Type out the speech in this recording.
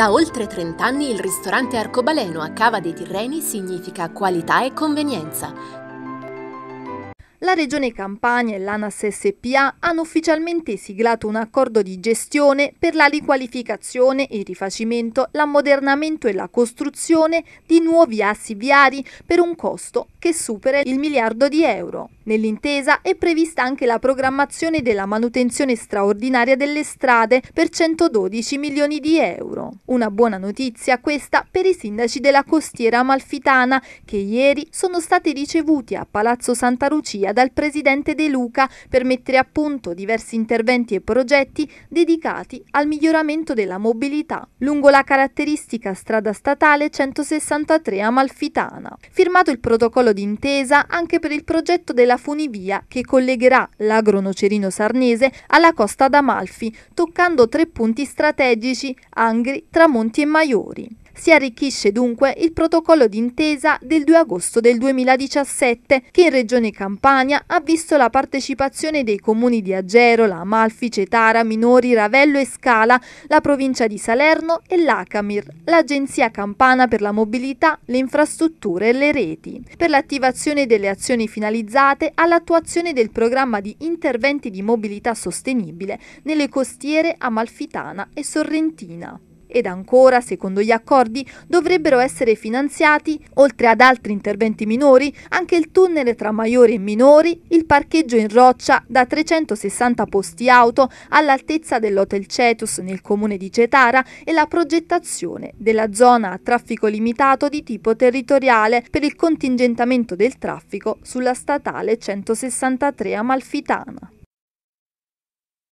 Da oltre 30 anni il ristorante Arcobaleno a Cava dei Tirreni significa qualità e convenienza. La Regione Campania e l'ANAS SPA hanno ufficialmente siglato un accordo di gestione per la riqualificazione, il rifacimento, l'ammodernamento e la costruzione di nuovi assi viari per un costo che supera il miliardo di euro. Nell'intesa è prevista anche la programmazione della manutenzione straordinaria delle strade per 112 milioni di euro. Una buona notizia questa per i sindaci della costiera amalfitana che ieri sono stati ricevuti a Palazzo Santa Lucia dal presidente De Luca per mettere a punto diversi interventi e progetti dedicati al miglioramento della mobilità lungo la caratteristica strada statale 163 Amalfitana. Firmato il protocollo d'intesa anche per il progetto della funivia che collegherà l'agro nocerino sarnese alla costa d'Amalfi, toccando tre punti strategici, Angri, Tramonti e Maiori. Si arricchisce dunque il protocollo d'intesa del 2 agosto del 2017 che in Regione Campania ha visto la partecipazione dei comuni di Agerola, Amalfi, Cetara, Minori, Ravello e Scala, la provincia di Salerno e l'Acamir, l'Agenzia Campana per la mobilità, le infrastrutture e le reti, per l'attivazione delle azioni finalizzate all'attuazione del programma di interventi di mobilità sostenibile nelle costiere amalfitana e sorrentina ed ancora, secondo gli accordi, dovrebbero essere finanziati, oltre ad altri interventi minori, anche il tunnel tra Maiori e Minori, il parcheggio in roccia da 360 posti auto all'altezza dell'Hotel Cetus nel comune di Cetara e la progettazione della zona a traffico limitato di tipo territoriale per il contingentamento del traffico sulla statale 163 Amalfitana.